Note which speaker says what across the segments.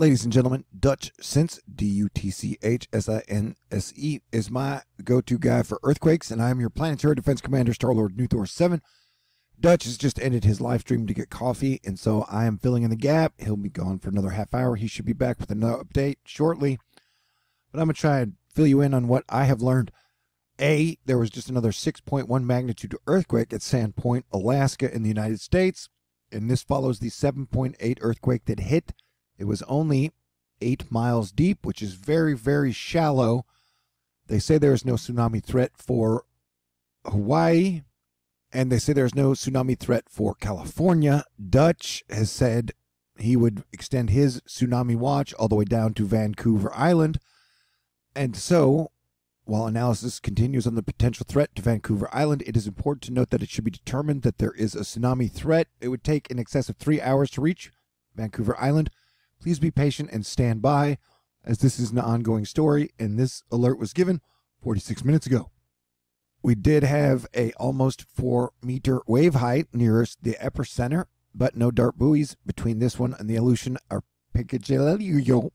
Speaker 1: Ladies and gentlemen, Dutch Sinse, D U T C H S I N S E, is my go to guy for earthquakes, and I'm your planetary defense commander, Star Lord Nuthor 7. Dutch has just ended his live stream to get coffee, and so I am filling in the gap. He'll be gone for another half hour. He should be back with another update shortly. But I'm going to try and fill you in on what I have learned. A, there was just another 6.1 magnitude earthquake at Sand Point, Alaska, in the United States, and this follows the 7.8 earthquake that hit it was only eight miles deep, which is very, very shallow. They say there is no tsunami threat for Hawaii, and they say there's no tsunami threat for California. Dutch has said he would extend his tsunami watch all the way down to Vancouver Island. And so, while analysis continues on the potential threat to Vancouver Island, it is important to note that it should be determined that there is a tsunami threat. It would take in excess of three hours to reach Vancouver Island. Please be patient and stand by, as this is an ongoing story, and this alert was given 46 minutes ago. We did have a almost four meter wave height nearest the epicenter, but no DART buoys between this one and the Aleutian Archipelago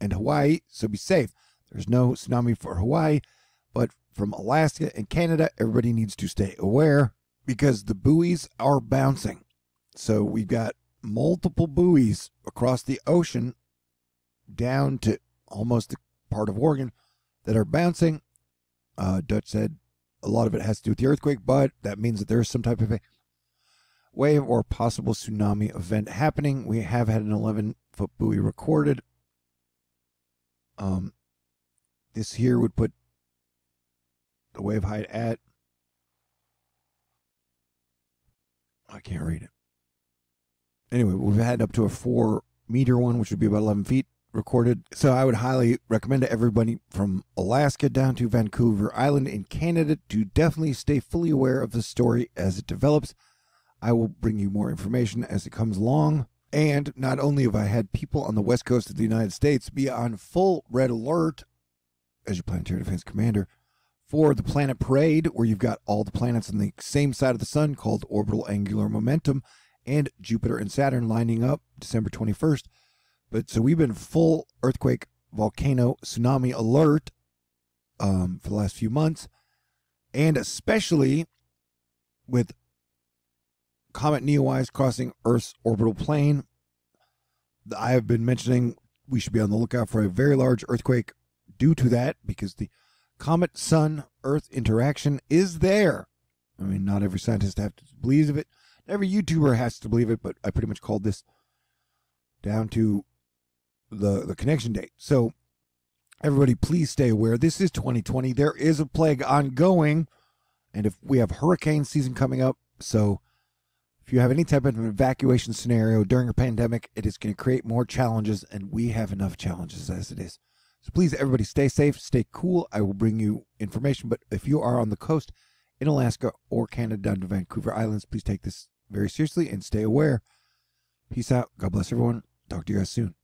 Speaker 1: and Hawaii, so be safe. There's no tsunami for Hawaii, but from Alaska and Canada, everybody needs to stay aware because the buoys are bouncing. So we've got multiple buoys across the ocean down to almost the part of Oregon that are bouncing. Uh, Dutch said a lot of it has to do with the earthquake, but that means that there is some type of a wave or possible tsunami event happening. We have had an 11 foot buoy recorded. Um, this here would put the wave height at. I can't read it anyway, we've had up to a four meter one, which would be about 11 feet recorded. So I would highly recommend to everybody from Alaska down to Vancouver Island in Canada to definitely stay fully aware of the story as it develops. I will bring you more information as it comes along. And not only have I had people on the west coast of the United States be on full red alert as your planetary defense commander for the planet parade, where you've got all the planets on the same side of the sun called orbital angular momentum and Jupiter and Saturn lining up December 21st. But so we've been full earthquake, volcano, tsunami alert um, for the last few months, and especially with Comet Neowise crossing Earth's orbital plane. I have been mentioning we should be on the lookout for a very large earthquake due to that because the comet sun Earth interaction is there. I mean, not every scientist has to believe it, every YouTuber has to believe it, but I pretty much called this down to the the connection date. So everybody please stay aware. This is 2020. There is a plague ongoing and if we have hurricane season coming up, so if you have any type of an evacuation scenario during a pandemic, it is going to create more challenges and we have enough challenges as it is. So please everybody stay safe, stay cool. I will bring you information, but if you are on the coast in Alaska or Canada down to Vancouver Islands, please take this very seriously and stay aware. Peace out. God bless everyone. Talk to you guys soon.